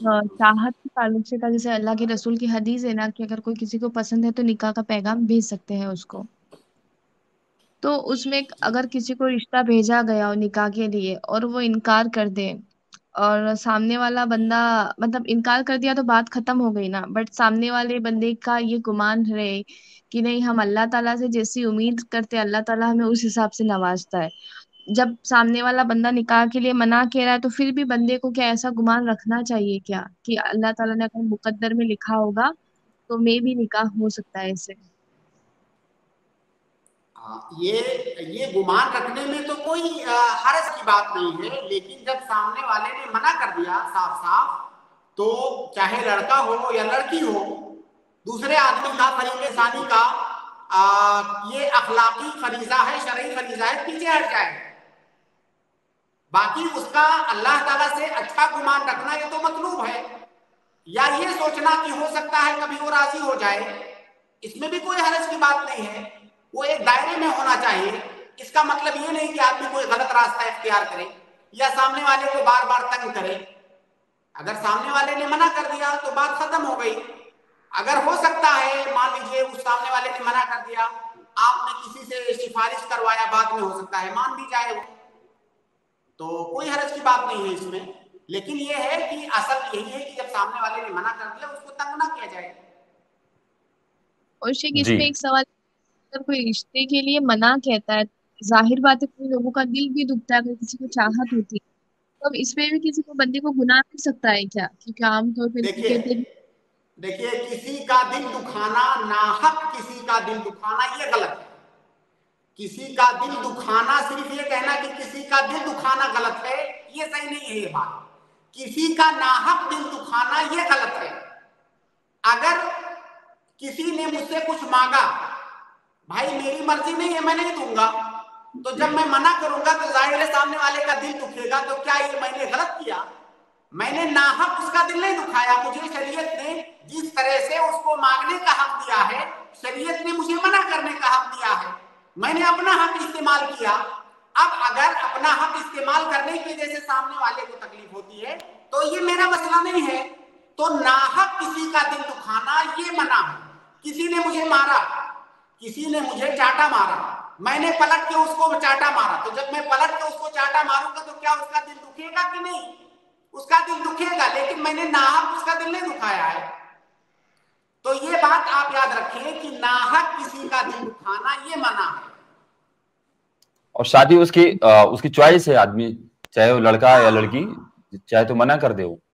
चाहत के ताल्लुक से था जैसे अल्लाह के रसूल की हदीस है ना कि अगर कोई किसी को पसंद है तो निकाह का पैगाम भेज सकते हैं उसको। तो उसमें अगर किसी को रिश्ता भेजा गया हो निकाह के लिए और वो इनकार कर दे और सामने वाला बंदा मतलब इनकार कर दिया तो बात खत्म हो गई ना बट सामने वाले बंदे का ये गुमान रहे कि नहीं, हम अल्लाह ताला से जैसी उम्मीद करते अल्लाह ताला हमें उस हिसाब से नवाजता है। जब सामने वाला बंदा निकाह के लिए मना कह रहा है तो फिर भी बंदे को क्या ऐसा गुमान रखना चाहिए क्या? कि अल्लाह ताला ने अगर मुकद्दर में लिखा होगा तो मे भी निकाह हो सकता है इससे हाँ, ये ये गुमान रखने में तो कोई हर्ज की बात नहीं है लेकिन जब सामने वाले ने मना कर दिया साफ़ साफ़ तो चाहे लड़का हो या लड़की हो दूसरे आदमी का फरीक सानी का आ, ये अखलाकी फरीजा है शरई फरीजा है पीछे हट जाए। बाकी उसका अल्लाह ताला से अच्छा गुमान रखना ये तो मतलूब है। या ये सोचना कि हो सकता है कभी वो राज़ी हो जाए, इसमें भी कोई हरज की बात नहीं है। वो एक दायरे में होना चाहिए। इसका मतलब ये नहीं कि आदमी कोई गलत रास्ता इख्तियार करे या सामने वाले को बार बार तंग करे। अगर सामने वाले ने मना कर दिया तो बात खत्म हो गई। अगर हो सकता है, मान लीजिए उस सामने वाले ने मना कर दिया, आपने किसी से सिफारिश करवाया, बाद में हो सकता है, मान भी जाए वो। तो कोई हरज की बात नहीं है इसमें। लेकिन ये है कि असल यही है कि जब सामने वाले ने मना कर दिया उसको तंग ना किया जाए। और शेख इसमें एक सवाल अगर कोई रिश्ते के लिए मना कहता है ज़ाहिर बात है कोई लोगों का दिल भी दुखता है अगर किसी को चाहत होती है तो अब इसमें भी किसी को बंदे को गुनाह मिल सकता है क्या? क्योंकि आमतौर पर देखिए देखिए किसी का दिल दुखाना नाहक किसी का दिल दुखाना ये गलत है। किसी का दिल दुखाना सिर्फ़ ये कहना कि किसी का दिल दुखाना गलत है, ये सही नहीं है ये बात। किसी का नाहक दिल दुखाना ये गलत है। अगर किसी ने मुझसे कुछ मांगा, भाई मेरी मर्ज़ी नहीं है, मैं नहीं दूँगा। तो जब मैं मना करूँगा तो ज़ाहिर है सामने वाले का दिल दुखेगा तो क्या ये मैंने गलत किया? मैंने नाहक उसका दिल नहीं दुखाया। मुझे शरीयत ने जिस तरह से उसको मांगने का हक दिया है, शरीयत ने मुझे मना करने का हक दिया है मैंने अपना हक इस्तेमाल किया। अब अगर अपना हक इस्तेमाल करने की वजह से सामने वाले को तकलीफ़ होती है तो ये मेरा मसला नहीं है। तो नाहक किसी का दिल दुखाना, ये मना है। किसी ने मुझे मारा, किसी ने मुझे चाटा मारा, मैंने पलट के उसको चाटा मारा। तो जब मैं पलट के उसको चाटा मारूँगा तो क्या उसका दिल दुखेगा कि नहीं? उसका दिल दुखेगा, लेकिन मैंने नाहक उसका दिल नहीं दुखाया है। तो ये बात आप याद रखें कि नाहक किसी का दिल दुखाना ये मना है और शादी उसकी आ, उसकी चॉइस है आदमी चाहे वो लड़का या। लड़की चाहे तो मना कर दे वो